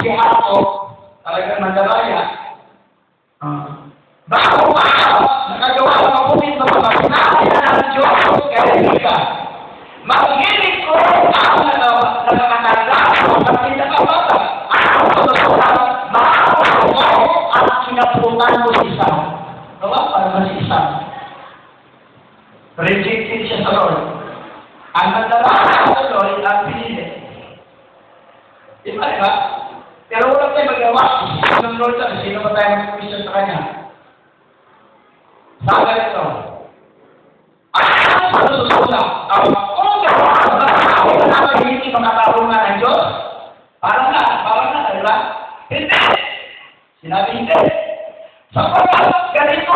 si Jacob, talagang mandalaya. Ah. Bago pa, nakagawa ng mabuting na mga sinabi na ng Diyos kay Rika. Magigilig ko ang nakakanala sa pinakabata. Ang katotohan, maawa mo at kinaputan mo si Sam. Diba? Para si Sam. Rejected siya sa Lord. Ang nagdala sa Lord ang pinili. Di ba, di ba? Tayo magawa. Ng Lord sa sino ba tayo mag-question sa Kanya? Sabi ito. Sa susunod? Ang kung gawin ang hindi makatarungan ng Diyos, parang na, parang na, di ba? Hindi! Sinabi hindi. Sapagkat ganito